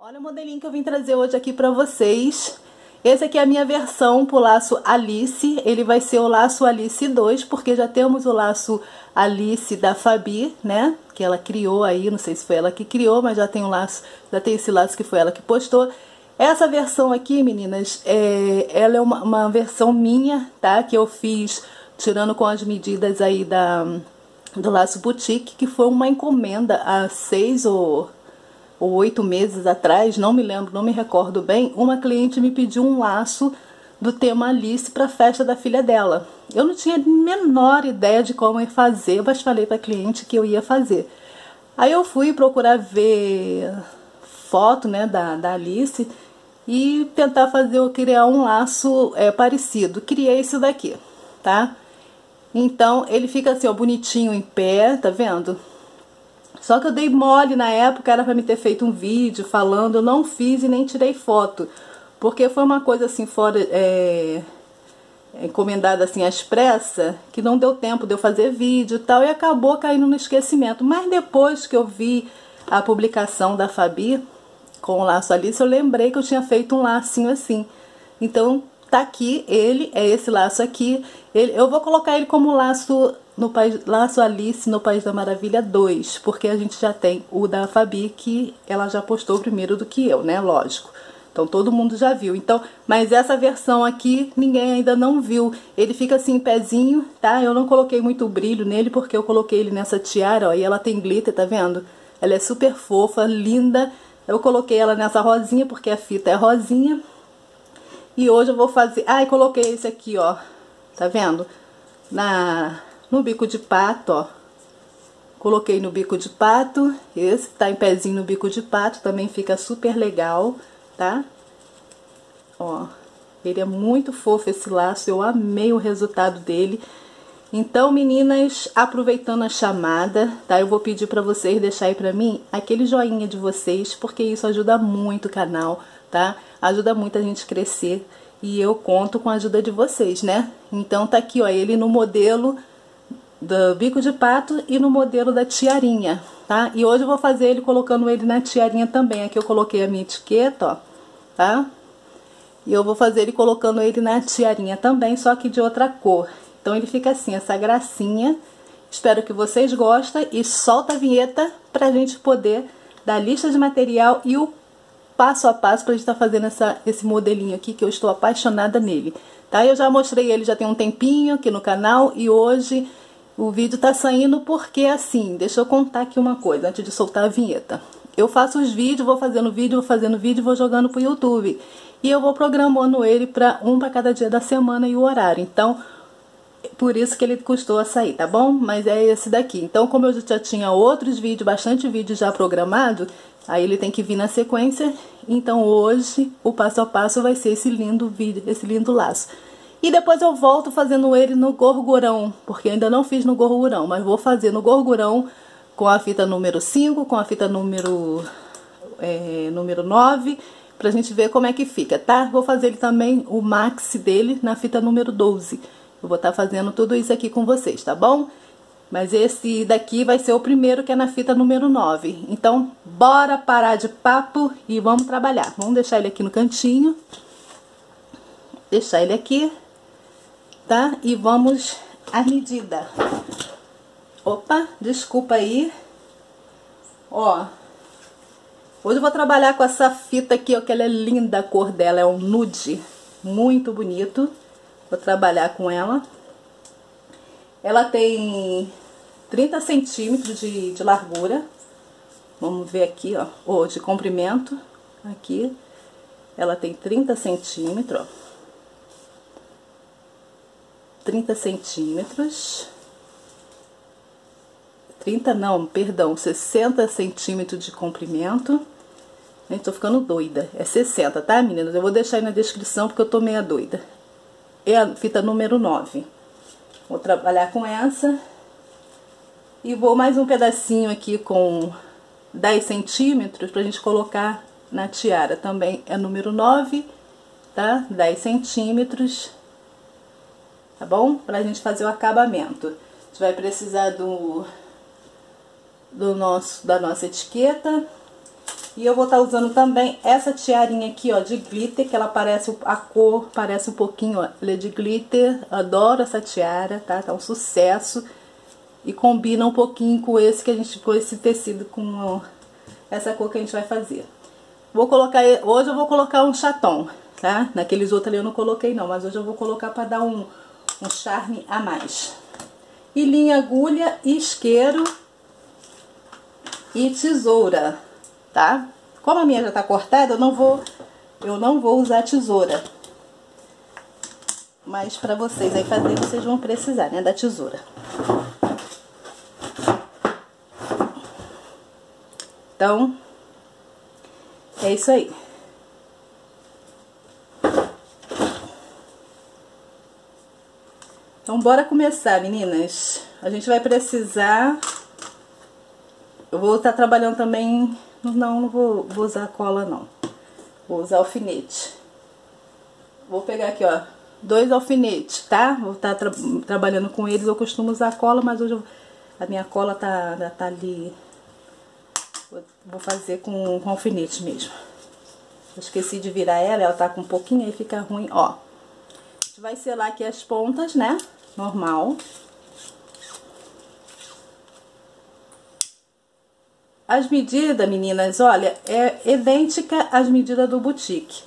Olha o modelinho que eu vim trazer hoje aqui pra vocês. Esse aqui é a minha versão pro laço Alice. Ele vai ser o laço Alice 2, porque já temos o laço Alice da Fabi, né? Que ela criou aí, não sei se foi ela que criou, mas já tem um laço, já tem esse laço que foi ela que postou. Essa versão aqui, meninas, é, ela é uma, uma versão minha, tá? Que eu fiz tirando com as medidas aí da, do laço boutique, que foi uma encomenda há seis ou ou oito meses atrás, não me lembro, não me recordo bem, uma cliente me pediu um laço do tema Alice para a festa da filha dela. Eu não tinha a menor ideia de como ia fazer, mas falei para a cliente que eu ia fazer. Aí eu fui procurar ver foto né, da, da Alice e tentar fazer, eu criar um laço é, parecido. Criei esse daqui, tá? Então ele fica assim, ó, bonitinho em pé, tá vendo? Só que eu dei mole na época, era para me ter feito um vídeo falando, eu não fiz e nem tirei foto. Porque foi uma coisa assim fora, é, encomendada assim às pressas, que não deu tempo de eu fazer vídeo e tal, e acabou caindo no esquecimento. Mas depois que eu vi a publicação da Fabi com o laço Alice, eu lembrei que eu tinha feito um lacinho assim. Então tá aqui, ele é esse laço aqui. Ele, eu vou colocar ele como laço no Laço Alice no País da Maravilha 2, porque a gente já tem o da Fabi que ela já postou primeiro do que eu, né? Lógico. Então todo mundo já viu. Então, mas essa versão aqui ninguém ainda não viu. Ele fica assim pezinho, tá? Eu não coloquei muito brilho nele porque eu coloquei ele nessa tiara, ó, e ela tem glitter, tá vendo? Ela é super fofa, linda. Eu coloquei ela nessa rosinha porque a fita é rosinha. E hoje eu vou fazer... Ah, e coloquei esse aqui, ó. Tá vendo? Na no bico de pato, ó. Coloquei no bico de pato, esse tá em pezinho no bico de pato, também fica super legal, tá? Ó, ele é muito fofo esse laço, eu amei o resultado dele. Então, meninas, aproveitando a chamada, tá? Eu vou pedir para vocês deixar aí para mim aquele joinha de vocês, porque isso ajuda muito o canal, tá? Ajuda muito a gente crescer e eu conto com a ajuda de vocês, né? Então tá aqui, ó, ele no modelo do bico de pato e no modelo da tiarinha, tá? E hoje eu vou fazer ele colocando ele na tiarinha também. Aqui eu coloquei a minha etiqueta, ó, tá? E eu vou fazer ele colocando ele na tiarinha também, só que de outra cor. Então ele fica assim, essa gracinha. Espero que vocês gostem e solta a vinheta pra gente poder dar lista de material e o passo a passo pra gente estar tá fazendo essa, esse modelinho aqui que eu estou apaixonada nele. Tá? Eu já mostrei ele já tem um tempinho aqui no canal e hoje o vídeo tá saindo porque assim, deixa eu contar aqui uma coisa antes de soltar a vinheta. Eu faço os vídeos, vou fazendo vídeo, vou fazendo vídeo, vou jogando pro YouTube. E eu vou programando ele para um para cada dia da semana e o horário. Então, por isso que ele custou a sair, tá bom? Mas é esse daqui. Então, como eu já tinha outros vídeos, bastante vídeo já programado, aí ele tem que vir na sequência. Então, hoje o passo a passo vai ser esse lindo vídeo, esse lindo laço. E depois eu volto fazendo ele no gorgurão, porque ainda não fiz no gorgurão, mas vou fazer no gorgurão com a fita número 5, com a fita número, é, número 9, pra gente ver como é que fica, tá? Vou fazer ele também, o maxi dele, na fita número 12. Eu vou estar tá fazendo tudo isso aqui com vocês, tá bom? Mas esse daqui vai ser o primeiro que é na fita número 9. Então, bora parar de papo e vamos trabalhar. Vamos deixar ele aqui no cantinho. Deixar ele aqui tá? E vamos à medida. Opa, desculpa aí. Ó, hoje eu vou trabalhar com essa fita aqui, ó, que ela é linda a cor dela, é um nude, muito bonito. Vou trabalhar com ela. Ela tem 30 centímetros de, de largura. Vamos ver aqui, ó, ou de comprimento. Aqui, ela tem 30 centímetros, ó. 30 centímetros. 30 não, perdão, 60 centímetros de comprimento. Gente, tô ficando doida. É 60, tá, meninas? Eu vou deixar aí na descrição porque eu tô meia doida. É a fita número 9. Vou trabalhar com essa. E vou mais um pedacinho aqui com 10 centímetros pra gente colocar na tiara. Também é número 9, tá? 10 centímetros tá bom? Pra gente fazer o acabamento. gente vai precisar do, do nosso, da nossa etiqueta. E eu vou estar tá usando também essa tiarinha aqui, ó, de glitter, que ela parece, a cor parece um pouquinho, ó, ela é de glitter. Adoro essa tiara, tá? Tá um sucesso. E combina um pouquinho com esse que a gente, com esse tecido, com essa cor que a gente vai fazer. Vou colocar, hoje eu vou colocar um chaton, tá? Naqueles outros ali eu não coloquei não, mas hoje eu vou colocar para dar um, um charme a mais. E linha, agulha, isqueiro e tesoura tá? Como a minha já tá cortada, eu não vou, eu não vou usar tesoura. Mas pra vocês aí fazer, vocês vão precisar, né, da tesoura. Então, é isso aí. Então, bora começar, meninas. A gente vai precisar... Eu vou estar trabalhando também não, não vou, vou usar cola não. Vou usar alfinete. Vou pegar aqui, ó, dois alfinetes, tá? Vou estar tra trabalhando com eles. Eu costumo usar cola, mas hoje eu, a minha cola tá, tá ali. Vou fazer com, com alfinete mesmo. Eu esqueci de virar ela, ela tá com um pouquinho, aí fica ruim, ó. A gente vai selar aqui as pontas, né? Normal. As medidas, meninas, olha, é idêntica às medidas do boutique.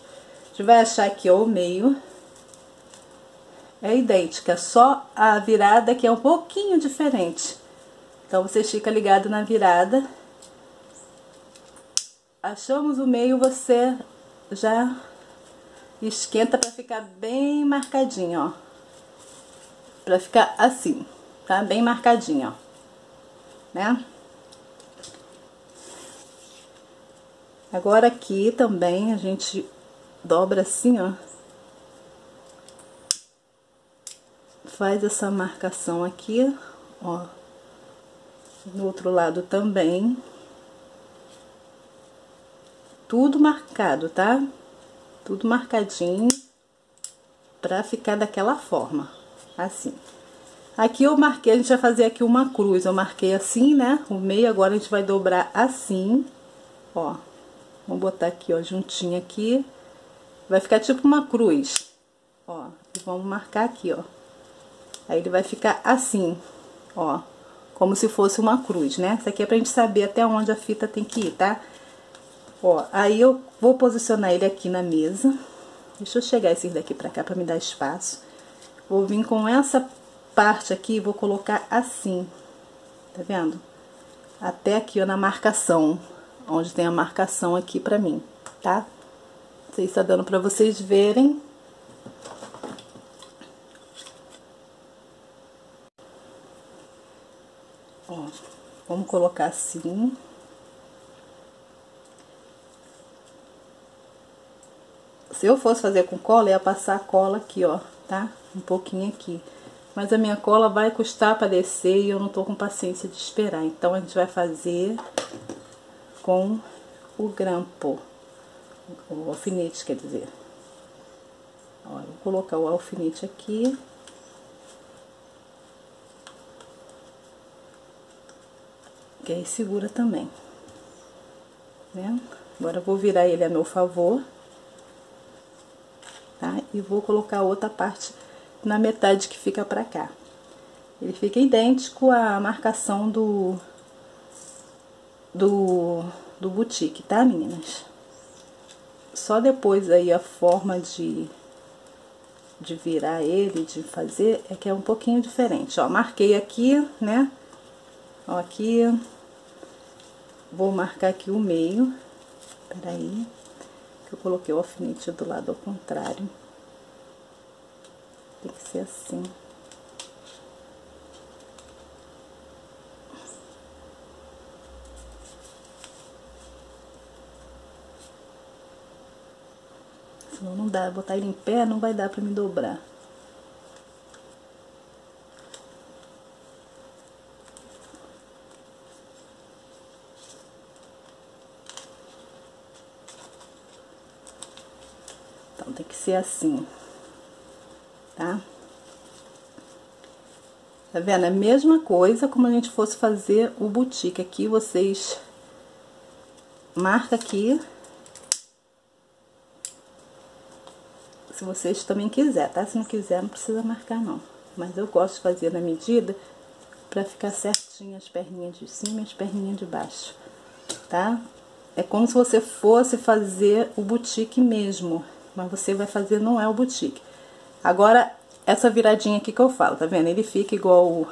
A gente vai achar aqui, ó, o meio. É idêntica, só a virada que é um pouquinho diferente. Então, você fica ligado na virada. Achamos o meio, você já esquenta para ficar bem marcadinho, ó. Pra ficar assim, tá? Bem marcadinho, ó. Né? Agora aqui também a gente dobra assim, ó. Faz essa marcação aqui, ó. No outro lado também. Tudo marcado, tá? Tudo marcadinho pra ficar daquela forma, assim. Aqui eu marquei, a gente vai fazer aqui uma cruz, eu marquei assim, né? O meio, agora a gente vai dobrar assim, ó. Vamos botar aqui, ó, juntinho aqui. Vai ficar tipo uma cruz. Ó, e vamos marcar aqui, ó. Aí ele vai ficar assim, ó. Como se fosse uma cruz, né? Isso aqui é pra gente saber até onde a fita tem que ir, tá? Ó, aí eu vou posicionar ele aqui na mesa. Deixa eu chegar esse daqui pra cá pra me dar espaço. Vou vir com essa parte aqui e vou colocar assim. Tá vendo? Até aqui, ó, na marcação onde tem a marcação aqui pra mim, tá? Não sei se tá dando pra vocês verem. Ó, vamos colocar assim. Se eu fosse fazer com cola, ia passar a cola aqui, ó, tá? Um pouquinho aqui. Mas a minha cola vai custar para descer e eu não tô com paciência de esperar. Então, a gente vai fazer com o grampo, o alfinete, quer dizer. Ó, vou colocar o alfinete aqui. Que aí segura também. Né? Agora eu vou virar ele a meu favor. E vou colocar outra parte na metade que fica pra cá. Ele fica idêntico à marcação do do, do boutique, tá, meninas? Só depois aí a forma de, de virar ele, de fazer, é que é um pouquinho diferente. Ó, marquei aqui, né? Ó, aqui, vou marcar aqui o meio. Peraí, que eu coloquei o alfinete do lado ao contrário. Tem que ser assim. Senão não dá, botar ele em pé não vai dar pra me dobrar. Então tem que ser assim, tá? Tá vendo? É a mesma coisa como a gente fosse fazer o boutique. Aqui vocês marca aqui. Se vocês também quiser, tá? Se não quiser, não precisa marcar não. Mas eu gosto de fazer na medida pra ficar certinho as perninhas de cima e as perninhas de baixo, tá? É como se você fosse fazer o boutique mesmo, mas você vai fazer, não é o boutique. Agora, essa viradinha aqui que eu falo, tá vendo? Ele fica igual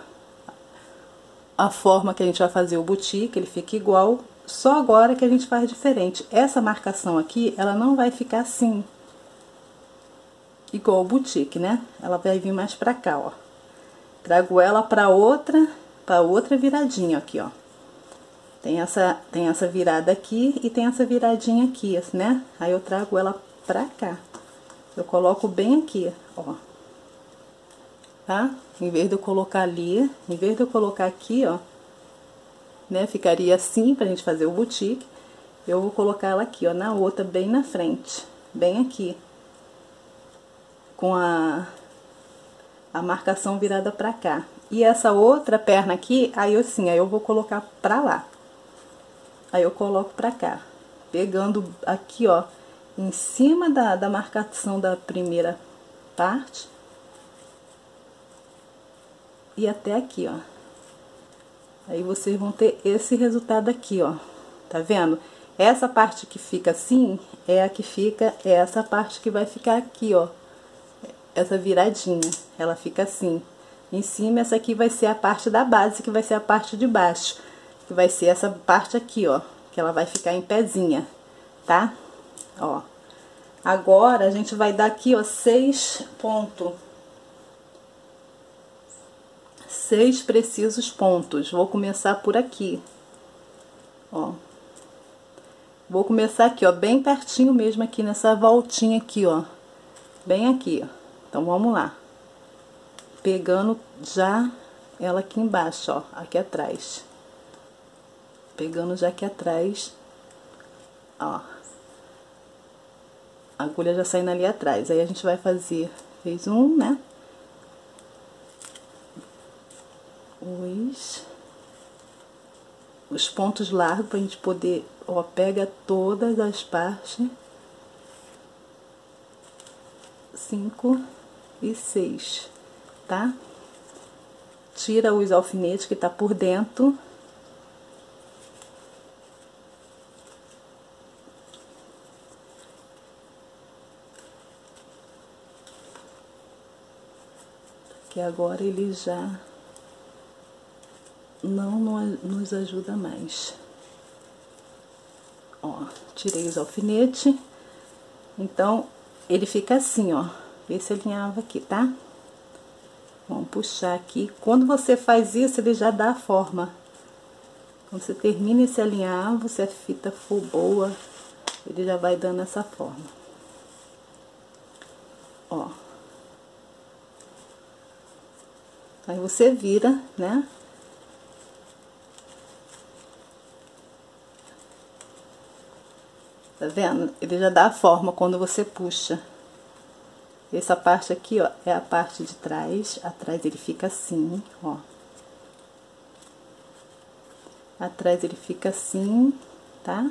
a forma que a gente vai fazer o boutique, ele fica igual, só agora que a gente faz diferente. Essa marcação aqui, ela não vai ficar assim, igual o boutique, né? Ela vai vir mais pra cá, ó. Trago ela pra outra, pra outra viradinha aqui, ó. Tem essa, tem essa virada aqui e tem essa viradinha aqui, né? Aí eu trago ela pra cá. Eu coloco bem aqui, ó. Tá? Em vez de eu colocar ali, em vez de eu colocar aqui, ó, né? Ficaria assim pra gente fazer o boutique. Eu vou colocar ela aqui, ó, na outra, bem na frente. Bem aqui. Com a, a marcação virada pra cá. E essa outra perna aqui, aí eu sim, aí eu vou colocar pra lá. Aí eu coloco pra cá. Pegando aqui, ó, em cima da, da marcação da primeira parte. E até aqui, ó. Aí vocês vão ter esse resultado aqui, ó. Tá vendo? Essa parte que fica assim, é a que fica, é essa parte que vai ficar aqui, ó. Essa viradinha, ela fica assim. Em cima, essa aqui vai ser a parte da base, que vai ser a parte de baixo. Que vai ser essa parte aqui, ó. Que ela vai ficar em pezinha, tá? Ó. Agora, a gente vai dar aqui, ó, seis pontos. Seis precisos pontos. Vou começar por aqui. Ó. Vou começar aqui, ó, bem pertinho mesmo aqui nessa voltinha aqui, ó. Bem aqui, ó. Então, vamos lá. Pegando já ela aqui embaixo, ó, aqui atrás. Pegando já aqui atrás, ó. A agulha já saindo ali atrás. Aí a gente vai fazer, fez um, né? Os, os pontos largos pra gente poder, ó, pega todas as partes. Cinco e seis, tá? Tira os alfinetes que tá por dentro. Que agora ele já não nos ajuda mais. Ó, tirei os alfinetes. Então, ele fica assim, ó. Vê se alinhava aqui, tá? Vamos puxar aqui. Quando você faz isso, ele já dá a forma. Quando você termina esse alinhavo, se a fita for boa, ele já vai dando essa forma. Ó. Aí você vira, né? Tá vendo? Ele já dá a forma quando você puxa. Essa parte aqui, ó, é a parte de trás. Atrás ele fica assim, ó. Atrás ele fica assim, tá?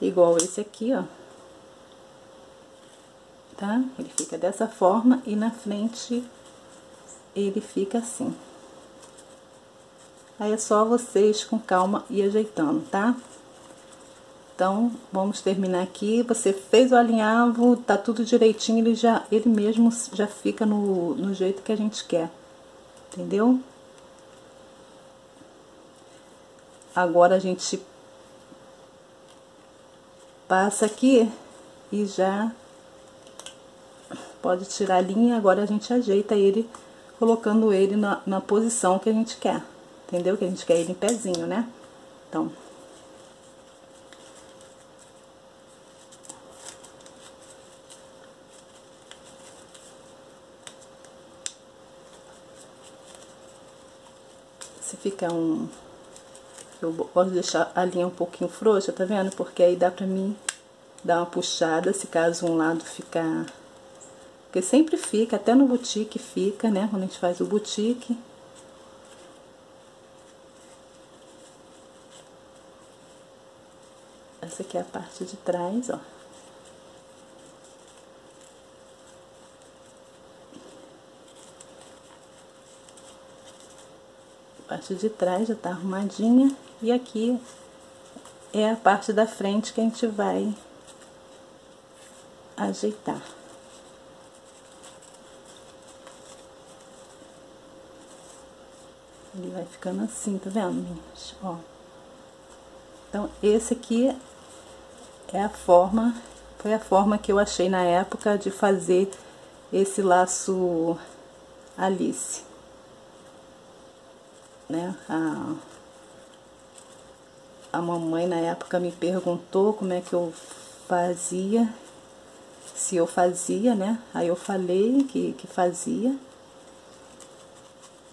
Igual esse aqui, ó. Tá? Ele fica dessa forma e na frente ele fica assim. Aí é só vocês com calma e ajeitando, tá? Então, vamos terminar aqui. Você fez o alinhavo, tá tudo direitinho, ele já, ele mesmo já fica no, no jeito que a gente quer. Entendeu? Agora a gente passa aqui e já pode tirar a linha. Agora a gente ajeita ele, colocando ele na, na posição que a gente quer. Entendeu? Que a gente quer ele em pezinho, né? Então, fica um... Eu posso deixar a linha um pouquinho frouxa, tá vendo? Porque aí dá pra mim dar uma puxada, se caso um lado ficar... Porque sempre fica, até no boutique fica, né? Quando a gente faz o boutique... Essa aqui é a parte de trás, ó. Parte de trás já tá arrumadinha. E aqui é a parte da frente que a gente vai ajeitar. Ele vai ficando assim, tá vendo, meninas? Ó. Então, esse aqui é a forma, foi a forma que eu achei na época de fazer esse laço Alice. Né? A, a mamãe na época me perguntou como é que eu fazia, se eu fazia, né? Aí eu falei que, que fazia.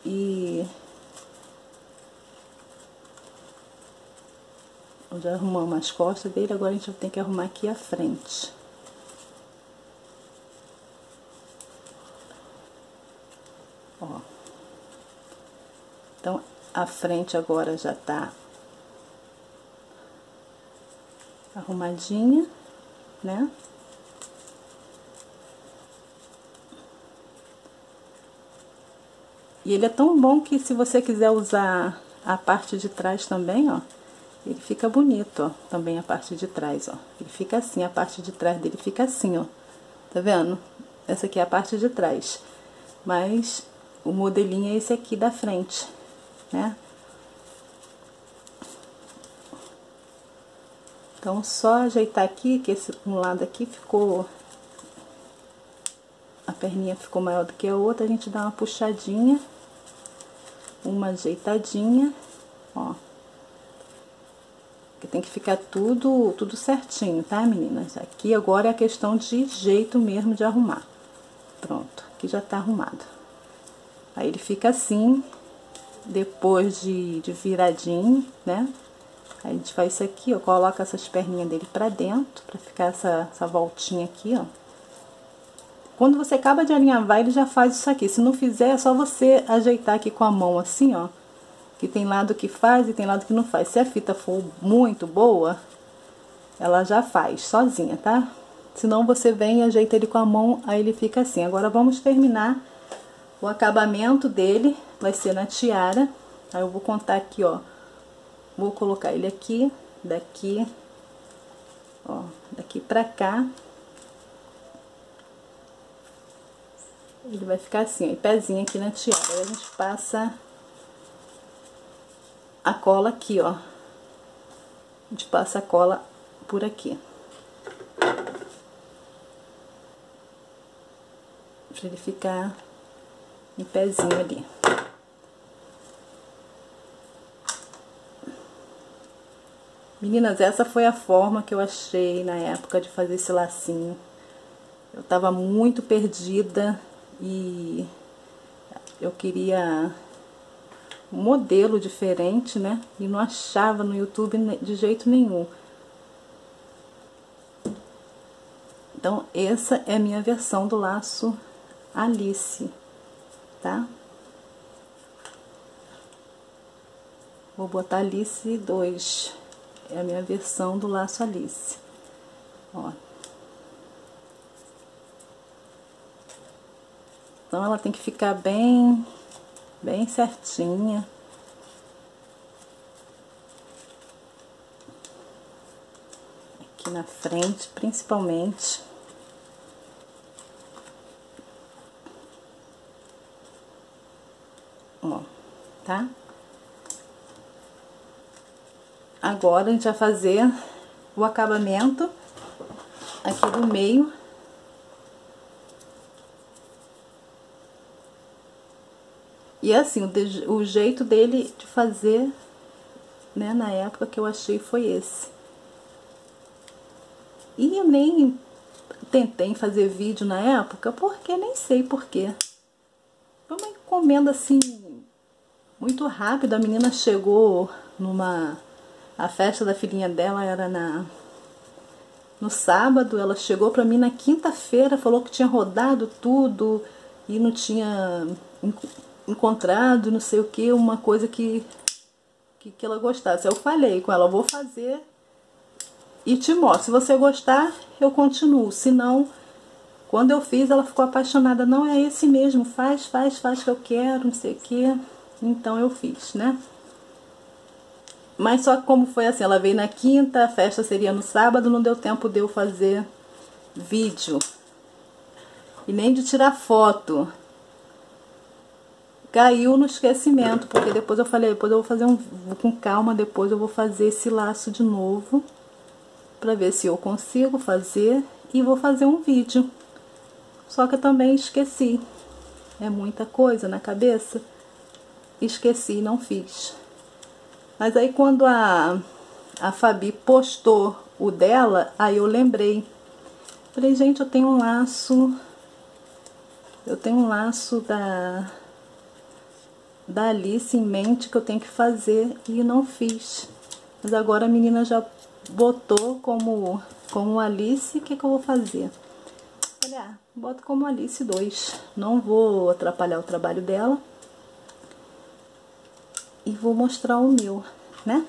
E já arrumamos as costas dele, agora a gente tem que arrumar aqui a frente. Ó. Então, a frente agora já tá arrumadinha, né? E ele é tão bom que se você quiser usar a parte de trás também, ó, ele fica bonito, ó, também a parte de trás, ó. Ele fica assim, a parte de trás dele fica assim, ó. Tá vendo? Essa aqui é a parte de trás. Mas o modelinho é esse aqui da frente, né? Então, só ajeitar aqui, que esse um lado aqui ficou... A perninha ficou maior do que a outra, a gente dá uma puxadinha, uma ajeitadinha, ó. Que tem que ficar tudo, tudo certinho, tá, meninas? Aqui agora é a questão de jeito mesmo de arrumar. Pronto, aqui já tá arrumado. Aí ele fica assim, depois de, de viradinho, né? A gente faz isso aqui, ó, coloca essas perninhas dele pra dentro, pra ficar essa, essa voltinha aqui, ó. Quando você acaba de alinhavar, ele já faz isso aqui. Se não fizer, é só você ajeitar aqui com a mão assim, ó que tem lado que faz e tem lado que não faz. Se a fita for muito boa, ela já faz sozinha, tá? Senão você vem e ajeita ele com a mão, aí ele fica assim. Agora vamos terminar o acabamento dele, vai ser na tiara. Aí eu vou contar aqui, ó. Vou colocar ele aqui, daqui, ó, daqui pra cá. Ele vai ficar assim, ó, pezinho aqui na tiara. Aí a gente passa a cola aqui, ó. A gente passa a cola por aqui. Pra ele ficar em pezinho ali. Meninas, essa foi a forma que eu achei na época de fazer esse lacinho. Eu tava muito perdida e eu queria modelo diferente, né? E não achava no YouTube de jeito nenhum. Então, essa é a minha versão do laço Alice, tá? Vou botar Alice 2. É a minha versão do laço Alice. Ó. Então, ela tem que ficar bem bem certinha. Aqui na frente, principalmente. Ó, tá? Agora a gente vai fazer o acabamento aqui do meio E assim, o, o jeito dele de fazer, né, na época que eu achei foi esse. E eu nem tentei fazer vídeo na época, porque nem sei porquê. Foi uma encomenda assim, muito rápida. A menina chegou numa. A festa da filhinha dela era na. No sábado, ela chegou pra mim na quinta-feira, falou que tinha rodado tudo e não tinha encontrado, não sei o que, uma coisa que, que, que ela gostasse. Eu falei com ela, vou fazer e te mostro. Se você gostar, eu continuo. Se não, quando eu fiz, ela ficou apaixonada. Não, é esse mesmo, faz, faz, faz que eu quero, não sei o que. Então eu fiz, né? Mas só como foi assim, ela veio na quinta, a festa seria no sábado, não deu tempo de eu fazer vídeo. E nem de tirar foto. Caiu no esquecimento, porque depois eu falei, depois eu vou fazer um, com calma, depois eu vou fazer esse laço de novo. Pra ver se eu consigo fazer e vou fazer um vídeo. Só que eu também esqueci. É muita coisa na cabeça. Esqueci não fiz. Mas aí quando a, a Fabi postou o dela, aí eu lembrei. Falei, gente, eu tenho um laço. Eu tenho um laço da, da Alice em mente que eu tenho que fazer e não fiz. Mas agora a menina já botou como, como Alice, o que, que eu vou fazer? Falei, ah, boto como Alice 2. Não vou atrapalhar o trabalho dela e vou mostrar o meu, né?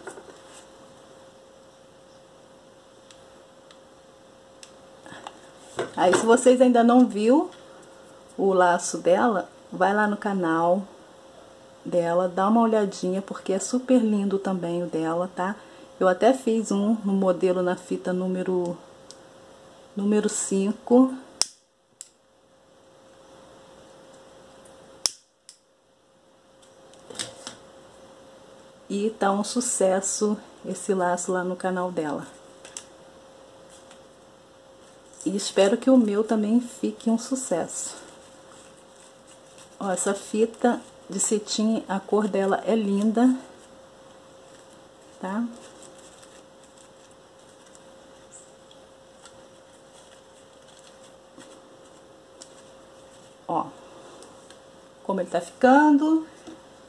Aí, se vocês ainda não viu o laço dela, vai lá no canal dela, dá uma olhadinha, porque é super lindo também o dela, tá? Eu até fiz um no modelo na fita número número 5 E tá um sucesso esse laço lá no canal dela. E espero que o meu também fique um sucesso. Ó, essa fita de cetim, a cor dela é linda, tá? Ó, como ele tá ficando.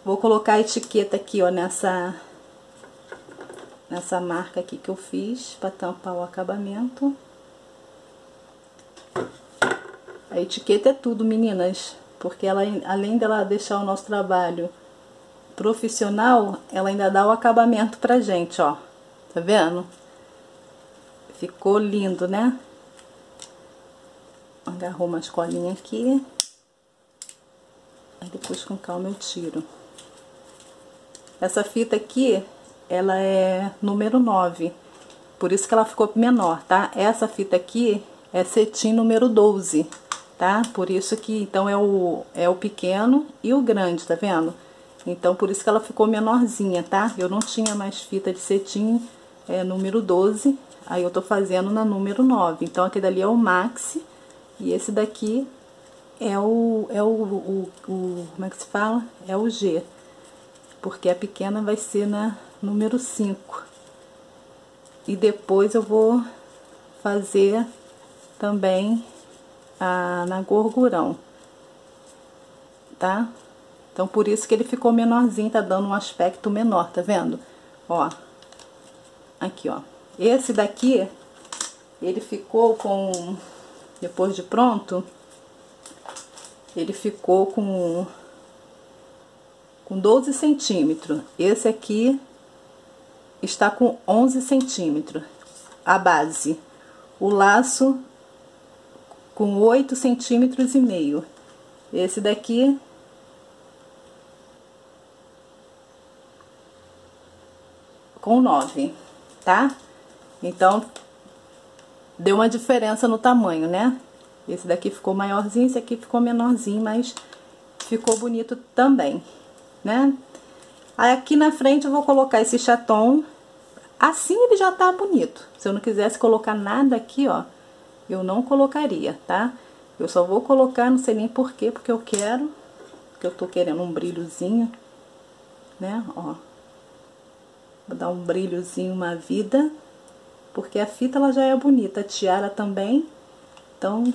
Vou colocar a etiqueta aqui, ó, nessa, nessa marca aqui que eu fiz, para tampar o acabamento. A etiqueta é tudo, meninas, porque ela, além dela deixar o nosso trabalho profissional, ela ainda dá o acabamento pra gente, ó. Tá vendo? Ficou lindo, né? Agarrou uma escolinha aqui. Aí depois com calma eu tiro. Essa fita aqui, ela é número 9, por isso que ela ficou menor, tá? Essa fita aqui é cetim número 12, tá? Por isso que, então, é o, é o pequeno e o grande, tá vendo? Então, por isso que ela ficou menorzinha, tá? Eu não tinha mais fita de cetim é, número 12, aí eu tô fazendo na número 9. Então, aquele dali é o maxi e esse daqui é o, é o, o, o como é que se fala? É o G porque a pequena vai ser na número 5. E depois eu vou fazer também a, na gorgurão, tá? Então, por isso que ele ficou menorzinho, tá dando um aspecto menor, tá vendo? Ó, aqui, ó. Esse daqui, ele ficou com, depois de pronto, ele ficou com com 12 centímetros. Esse aqui está com 11 centímetros, a base. O laço com 8 centímetros e meio. Esse daqui com 9, tá? Então, deu uma diferença no tamanho, né? Esse daqui ficou maiorzinho, esse aqui ficou menorzinho, mas ficou bonito também né? Aí aqui na frente eu vou colocar esse chaton. Assim ele já tá bonito. Se eu não quisesse colocar nada aqui, ó, eu não colocaria, tá? Eu só vou colocar, não sei nem porquê, porque eu quero, porque eu tô querendo um brilhozinho, né? Ó. Vou dar um brilhozinho, uma vida, porque a fita ela já é bonita, a tiara também. Então,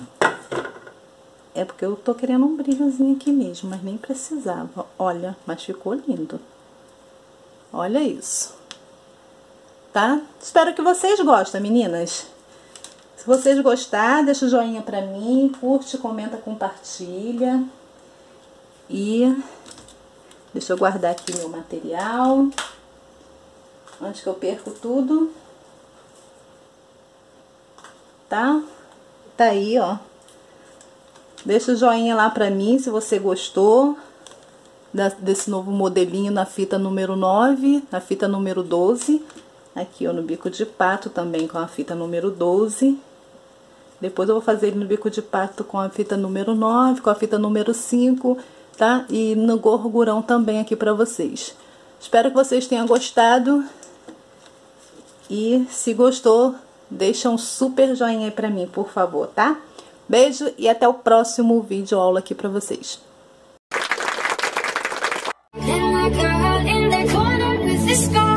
é porque eu tô querendo um brilhozinho aqui mesmo, mas nem precisava. Olha, mas ficou lindo. Olha isso. Tá? Espero que vocês gostem, meninas. Se vocês gostar, deixa o joinha pra mim, curte, comenta, compartilha. E deixa eu guardar aqui meu material. Antes que eu perco tudo. tá? Tá aí, ó. Deixa o joinha lá pra mim se você gostou desse novo modelinho na fita número 9, na fita número 12. Aqui, ó, no bico de pato também com a fita número 12. Depois eu vou fazer ele no bico de pato com a fita número 9, com a fita número 5, tá? E no gorgurão também aqui pra vocês. Espero que vocês tenham gostado. E se gostou, deixa um super joinha aí pra mim, por favor, tá? Beijo e até o próximo vídeo aula aqui pra vocês. she's